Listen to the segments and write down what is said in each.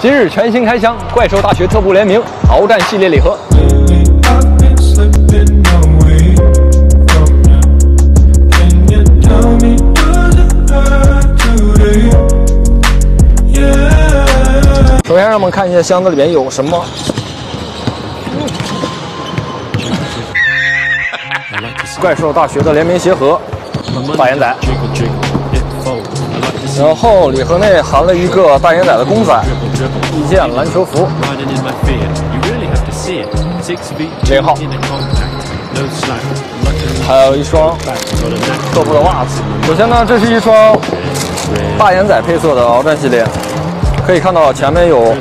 今日全新开箱怪兽大学特步联名鏖战系列礼盒。首先，让我们看一下箱子里面有什么。怪兽大学的联名鞋盒，大眼仔。然后礼盒内含了一个大眼仔的公仔，一件篮球服，零号，还有一双特步的袜子。首先呢，这是一双大眼仔配色的鏖战系列，可以看到前面有，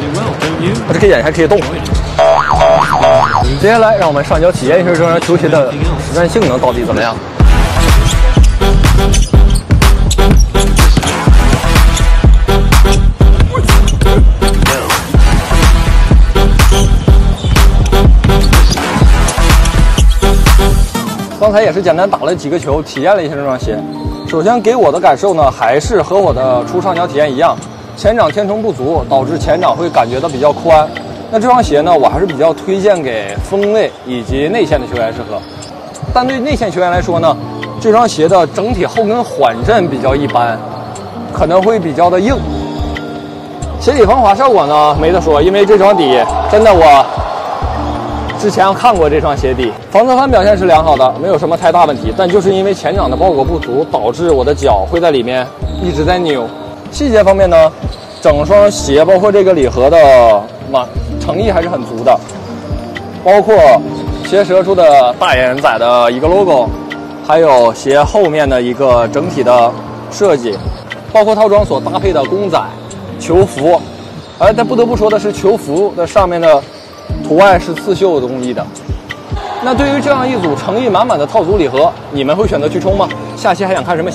它这个眼还可以动。接下来，让我们上脚体验一下这双球鞋的实战性能到底怎么样。刚才也是简单打了几个球，体验了一下这双鞋。首先给我的感受呢，还是和我的初上脚体验一样，前掌填充不足，导致前掌会感觉到比较宽。那这双鞋呢，我还是比较推荐给锋位以及内线的球员适合。但对内线球员来说呢，这双鞋的整体后跟缓震比较一般，可能会比较的硬。鞋底防滑效果呢，没得说，因为这双底真的我之前看过这双鞋底，防侧翻表现是良好的，没有什么太大问题。但就是因为前掌的包裹不足，导致我的脚会在里面一直在扭。细节方面呢，整双鞋包括这个礼盒的嘛诚意还是很足的，包括鞋舌处的大眼仔的一个 logo，还有鞋后面的一个整体的设计，包括套装所搭配的公仔、球服。而但不得不说的是，球服的上面的图案是刺绣的工艺的。那对于这样一组诚意满满的套组礼盒，你们会选择去冲吗？下期还想看什么？